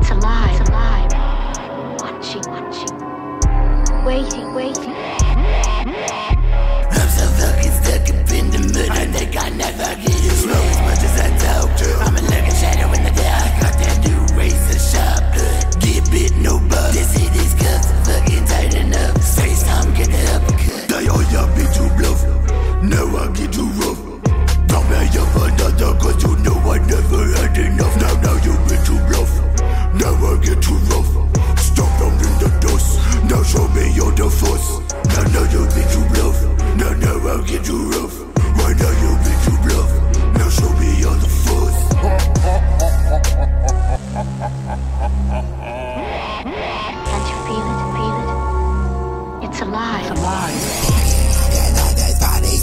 It's alive. It's alive. Watching, watching. Waiting, waiting. me on the force. Now, now you think you bluff. Now, now I'll get you rough. Right now you think you bluff. Now show me on the force. Can't you feel it? Feel it? It's alive. It's alive. And all that body's